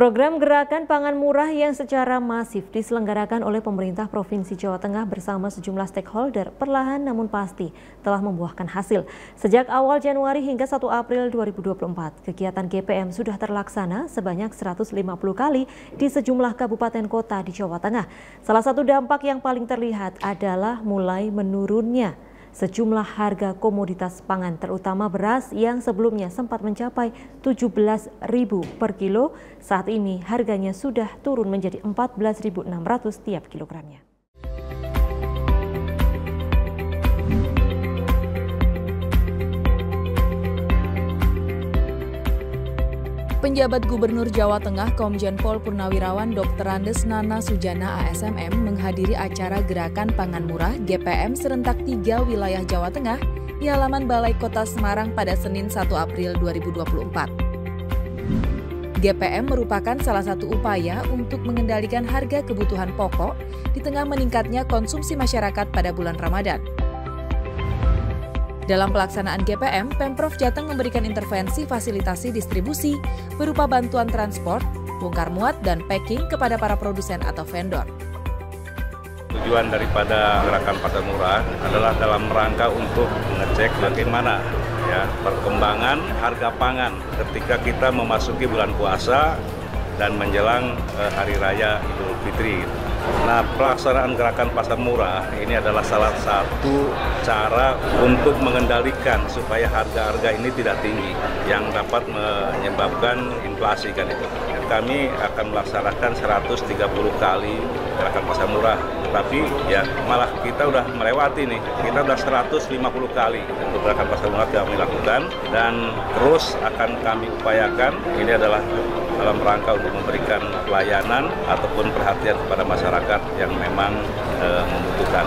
Program Gerakan Pangan Murah yang secara masif diselenggarakan oleh pemerintah Provinsi Jawa Tengah bersama sejumlah stakeholder perlahan namun pasti telah membuahkan hasil. Sejak awal Januari hingga 1 April 2024, kegiatan GPM sudah terlaksana sebanyak 150 kali di sejumlah kabupaten kota di Jawa Tengah. Salah satu dampak yang paling terlihat adalah mulai menurunnya sejumlah harga komoditas pangan terutama beras yang sebelumnya sempat mencapai 17.000 per kilo, saat ini harganya sudah turun menjadi 14.600 tiap kilogramnya. Penjabat Gubernur Jawa Tengah Komjen Pol Purnawirawan Dr. Andes Nana Sujana ASMM menghadiri acara Gerakan Pangan Murah GPM serentak tiga wilayah Jawa Tengah di halaman Balai Kota Semarang pada Senin 1 April 2024. GPM merupakan salah satu upaya untuk mengendalikan harga kebutuhan pokok di tengah meningkatnya konsumsi masyarakat pada bulan Ramadan. Dalam pelaksanaan GPM, Pemprov Jateng memberikan intervensi fasilitasi distribusi berupa bantuan transport, bongkar muat, dan packing kepada para produsen atau vendor. Tujuan daripada gerakan pasar murah adalah dalam rangka untuk mengecek bagaimana ya perkembangan harga pangan ketika kita memasuki bulan puasa dan menjelang eh, hari raya Idul Fitri. Nah, pelaksanaan gerakan pasar murah ini adalah salah satu cara untuk mengendalikan supaya harga-harga ini tidak tinggi yang dapat menyebabkan inflasi kan itu. Kami akan melaksanakan 130 kali gerakan pasar murah, tapi ya malah kita udah melewati nih, kita udah 150 kali untuk gerakan pasar murah kami lakukan. Dan terus akan kami upayakan ini adalah dalam rangka untuk memberikan pelayanan ataupun perhatian kepada masyarakat yang memang e, membutuhkan.